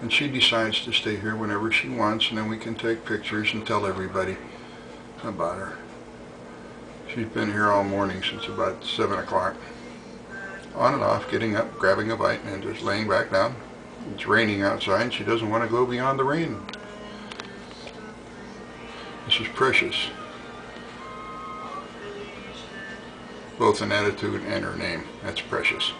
And she decides to stay here whenever she wants and then we can take pictures and tell everybody about her. She's been here all morning since about 7 o'clock. On and off, getting up, grabbing a bite, and just laying back down. It's raining outside and she doesn't want to go beyond the rain. This is Precious. Both in attitude and her name. That's Precious.